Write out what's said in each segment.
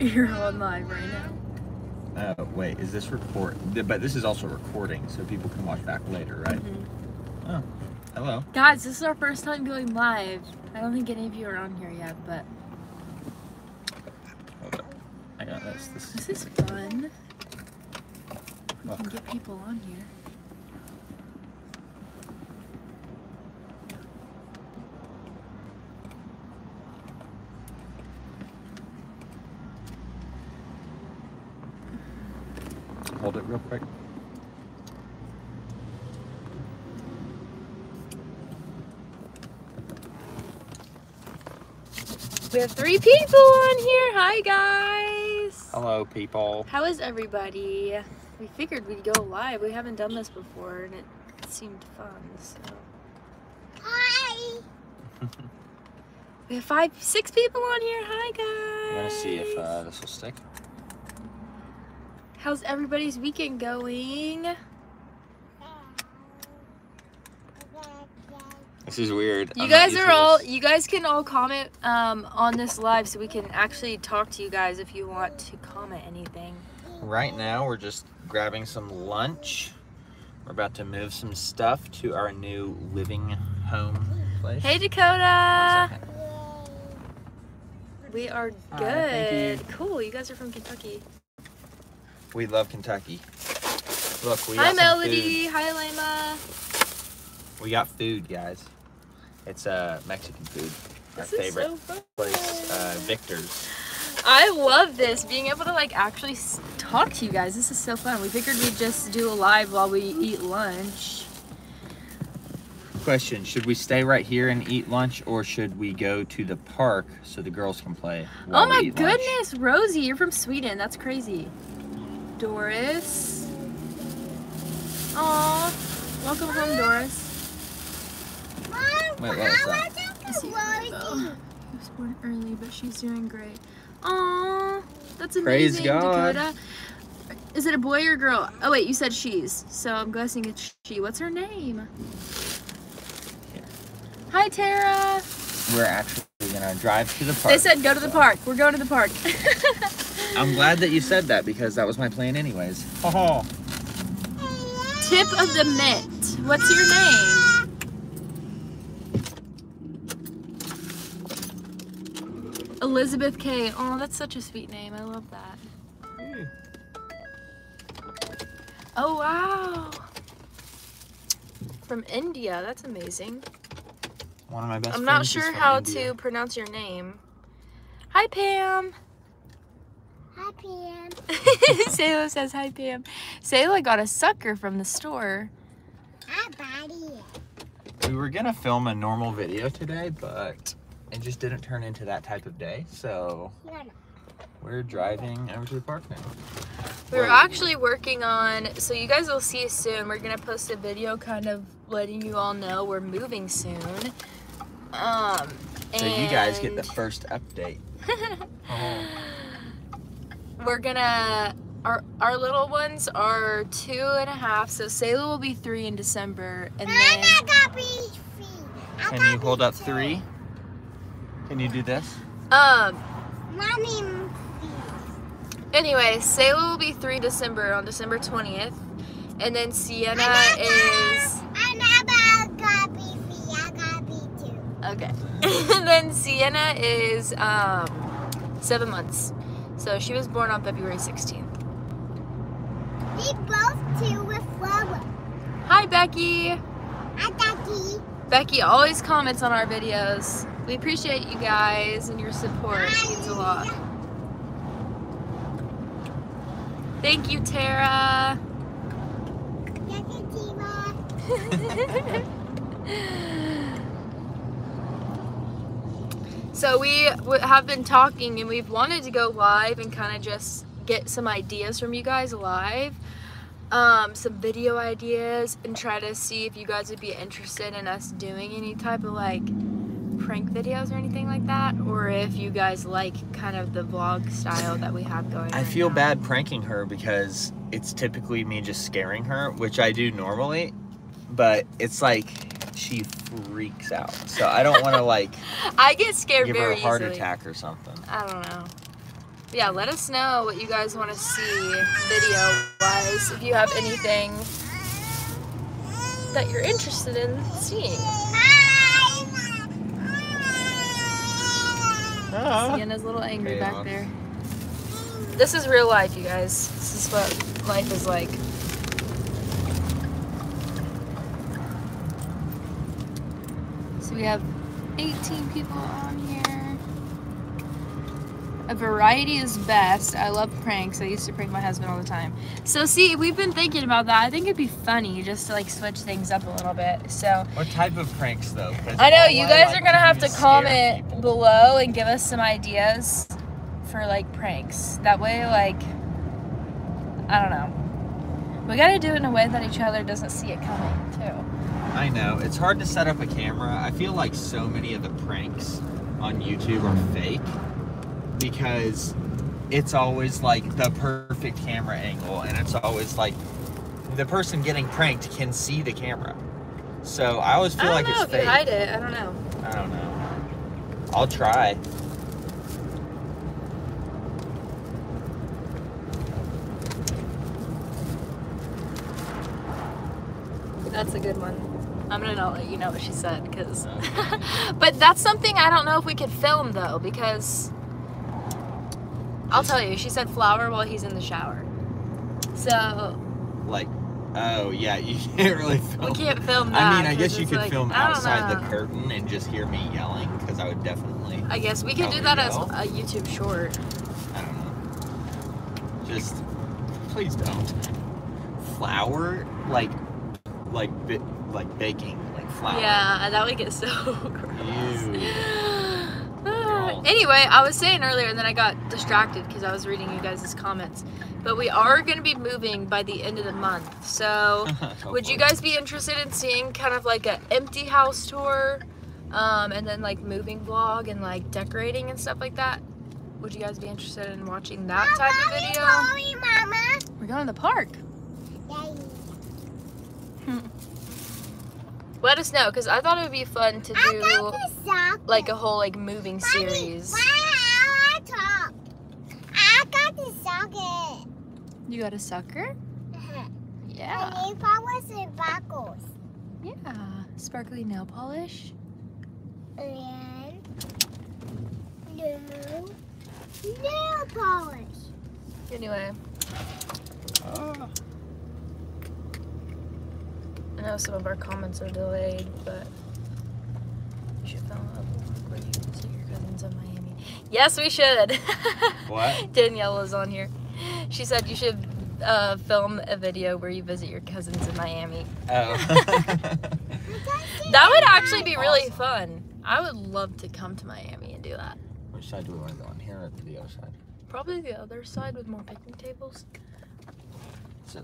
You're on live right now. Uh, wait, is this record? But this is also recording, so people can watch back later, right? Mhm. Oh, hello. Guys, this is our first time going live. I don't think any of you are on here yet, but Hold up. I got this. This this is is fun. We can get people on here. Hold it real quick. We have three people on here. Hi, guys. Hello, people. How is everybody? We figured we'd go live. We haven't done this before, and it seemed fun. So Hi. we have five, six people on here. Hi, guys. I'm gonna see if uh, this will stick. How's everybody's weekend going? This is weird. You I'm guys are all. this. You guys can all comment um, on this live, so we can actually talk to you guys if you want to comment anything. Right now, we're just grabbing some lunch. We're about to move some stuff to our new living home place. Hey, Dakota. We are Hi, good. thank Cool. You guys are from Kentucky. We love Kentucky. Look, we Hi, Melody. Hi, Lema. We got food, guys. It's uh, Mexican food. Our This favorite so place, uh, Victor's. I love this, being able to like actually talk to you guys. This is so fun. We figured we'd just do a live while we eat lunch. Question: Should we stay right here and eat lunch, or should we go to the park so the girls can play? oh my eat lunch? goodness, Rosie, you're from Sweden. That's crazy. Doris. Aw. Welcome home, Doris. Mom, Wait, what was I that? want I see to her, go though. She was born early, but she's doing great. Aw. That's Praise amazing, God. Dakota. Is it a boy or girl? Oh wait, you said she's. So I'm guessing it's she. What's her name? Hi, Tara. We're actually gonna drive to the park. They said go to the park. We're going to the park. I'm glad that you said that because that was my plan, anyways. Oh, Tip of the mint. What's your name? Elizabeth K. Oh, that's such a sweet name. I love that. Oh, wow. From India. That's amazing. one of my best. I'm not sure how India. to pronounce your name. Hi, Pam. Hi, Pam. Sayla says hi, Pam. Sayla got a sucker from the store. Hi, buddy. We were gonna film a normal video today, but it just didn't turn into that type of day. So we're driving over to the park now. We were actually working on, so you guys will see soon. We're gonna post a video, kind of letting you all know we're moving soon. Um, So you guys get the first update. Oh. We're gonna. Our, our little ones are two and a half, so Sayla will be three in December, and Mom, then I got me feet. I Can got you hold up too. three? Can you do this? um. Mommy, Anyway, Sayla will be three December on December twentieth, and then Sienna is I never got me feet. I got me too. Okay. and then Sienna is um, seven months. So she was born on February 16th. We both two with flower. Hi, Becky. Hi, Daddy. Becky always comments on our videos. We appreciate you guys and your support. It means a lot. Thank you, Tara. Daddy, Tima. so we w- have been talking and we've wanted to go live and kind of just get some ideas from you guys live um, some video ideas and try to see if you guys would be interested in us doing any type of like prank videos or anything like that or if you guys like kind of the vlog style that we have going on. I right feel now. bad pranking her because it's typically me just scaring her, which I do normally, but it's like she freaks out. So I don't want to like I get scared give her a heart easily. attack or something. I don't know. But yeah, let us know what you guys want to see video wise. If you have anything that you're interested in seeing. Oh. Sienna's a little angry back there. This is real life, you guys. This is what life is like. So we have 18 people on here. A variety is best. I love pranks. I used to prank my husband all the time. So see, we've been thinking about that. I think it'd be funny just to like switch things up a little bit. So What type of pranks though? I know you guys like are gonna have to comment people. below and give us some ideas for like pranks. That way, like, I don't know. We gotta do it in a way that each other doesn't see it coming too. I know it's hard to set up a camera. I feel like so many of the pranks on YouTube are fake because it's always like the perfect camera angle, and it's always like the person getting pranked can see the camera. So I always feel don't like know it's fake. hide it. I don't know. I don't know. I'll try. That's a good one. I'm gonna not let you know what she said because. but that's something I don't know if we could film though because. I'll tell you. She said flower while he's in the shower. So Like, oh yeah, you can't really film. we can't film that. I mean, I guess you could like- film outside the curtain and just hear me yelling because I would definitely. I guess we could do that as a YouTube short. I don't know. Just please don't. flower like like bit like baking like flour. Yeah, that would get so gross. Ew. Anyway, I was saying earlier, and then I got distracted because I was reading you guys' comments. But we are going to be moving by the end of the month. So, would you guys be interested in seeing kind of like an empty house tour, um, and then like moving vlog and like decorating and stuff like that? Would you guys be interested in watching that type of video? Sorry, Mama. We're going to the park. Yay. Let us know because I thought it would be fun to do got the sock. like a whole like moving Mommy, series. Why I talk? I got the socket. You got a sucker? Uh-huh. Yeah. And they flowers and buckles. Yeah. Sparkly nail polish. And no nail polish. Anyway, Ah. I know some of our comments are delayed, but you should film a vlog where you visit your cousins in Miami. Yes, we should. What? Danielle is on here. She said you should uh, film a video where you visit your cousins in Miami. Oh. That would actually be really fun. I would love to come to Miami and do that. Which side do we want to go on? Here or the other side? Probably the other side with more picnic tables. So,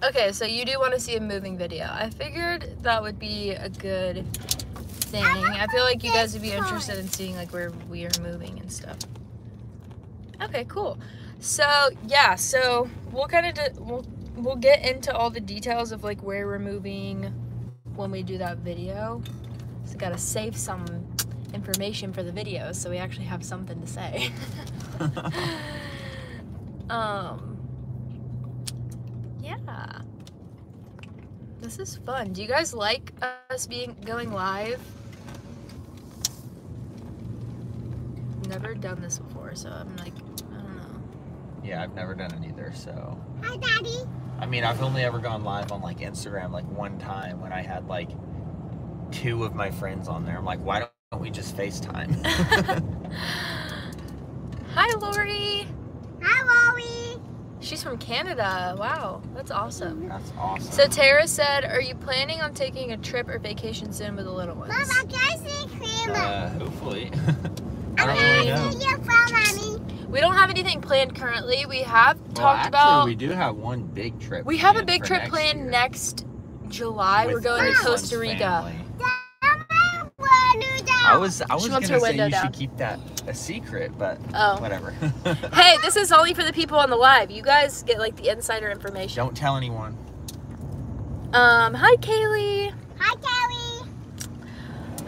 Okay, so you do want to see a moving video. I figured that would be a good thing. I feel like you guys would be interested in seeing like where we are moving and stuff. Okay, cool. So yeah, so we'll kind of we'll we'll get into all the details of like where we're moving when we do that video. So gotta save some information for the video so we actually have something to say. um yeah this is fun do you guys like us being going live never done this before so i'm like i don't know yeah, I've never done it either. So, Hi, Daddy. I mean, I've only ever gone live on like Instagram like one time when I had like two of my friends on there. I'm like, why don't we just FaceTime? hi lori Hi, Lori. She's from canada wow that's awesome That's awesome. so tara said are you planning on taking a trip or vacation soon with the little ones Mama, can I see cream? uh, hopefully. I I don't can really know. see your phone, Mommy. we don't have anything planned currently we have Well, talked actually, about we do have one big trip. We have a big trip next planned year next July. We're going to Costa Rica. family. I was I was She gonna wants her say you down. should keep that a secret, but Oh. whatever. Hey, this is only for the people on the live. You guys get like the insider information. Don't tell anyone. Um, hi Kaylee. Hi, Kaylee.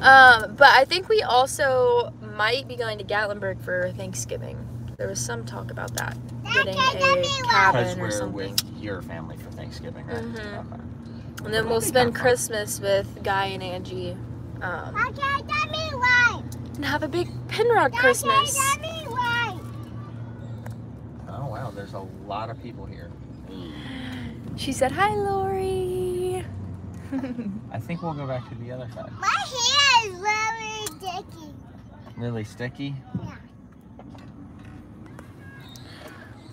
Um, but I think we also might be going to Gatlinburg for Thanksgiving There was some talk about that. Dad, Getting can you a Because cabin or we're something. with your family for Thanksgiving, right? Mhm. Okay. And then we'll spend. Christmas with Guy and Angie. Um, Dad, tell me why? and have a big Penrod Dad, Christmas. you tell me why? Oh wow, there's a lot of people here. She said, Hi, Lori. I think we'll go back to the other side. My hair is very sticky. Really sticky. Yeah.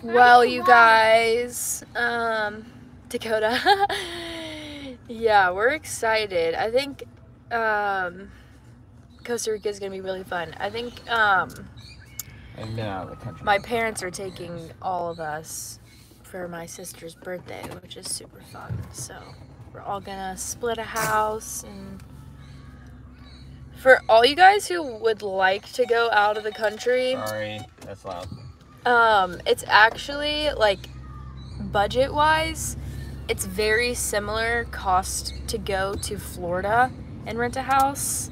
Well, you guys, um, Dakota. yeah, we're excited. I think um, Costa Rica is going to be really fun. I think um, I've been out of the country. my parents are taking all of us for my sister's birthday, which is super fun. So we're all gonna split a house and for all you guys who would like to go out of the country, Sorry, that's loud. um, it's actually like budget wise, it's very similar cost to go to Florida and rent a house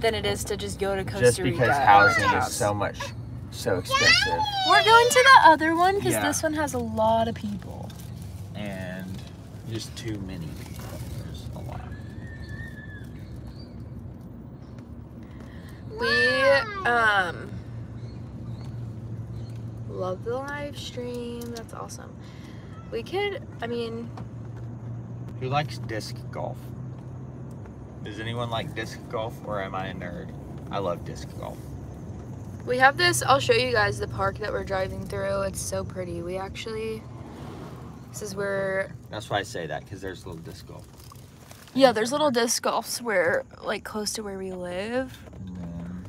than it is to just go to Costa Just Rica. because housing a is so much, so expensive, We're going to the other one because Yeah. this one has a lot of people. and just too many people. There's a lot. We um love the live stream. That's awesome. We could, I mean, Who likes disc golf? Does anyone like disc golf, or am I a nerd? I love disc golf. we have this. I'll show you guys the park that we're driving through. It's so pretty. We actually, this is where, That's why I say that because there's little disc golf. yeah, there's little disc golfs where, like, close to where we live. And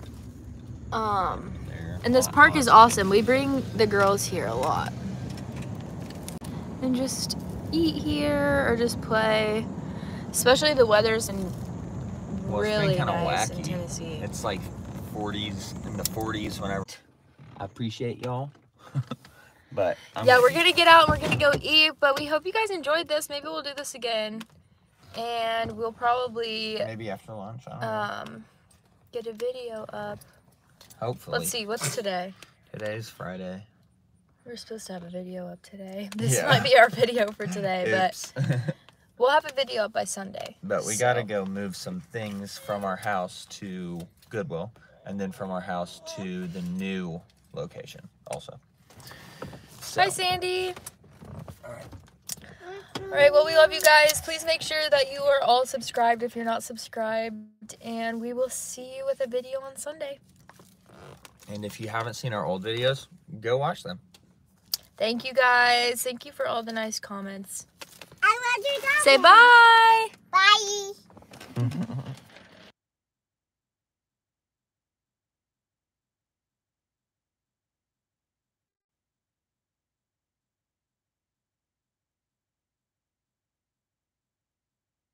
Um, there. And this park is awesome. We bring the girls here a lot. And just eat here or just play. Especially the weather's in Well, really kinda nice in wacky. Tennessee. It's like 40s in the 40s whenever. I appreciate y'all, but I'm yeah, we're gonna get out and we're gonna go eat, but we hope you guys enjoyed this. Maybe we'll do this again. And we'll probably maybe after lunch. I don't know. um get a video up. Hopefully. Let's see, what's today? Today's Friday. We're supposed to have a video up today. This Yeah. might be our video for today, but Oops. We'll have a video up by Sunday. but we So- gotta go move some things from our house to Goodwill, and then from our house to the new location also. So, Hi, Sandy. All right. All right, well, we love you guys. Please make sure that you are all subscribed if you're not subscribed, and we will see you with a video on Sunday. and if you haven't seen our old videos, go watch them. Thank you guys. Thank you for all the nice comments. I want you to Say bye. Bye.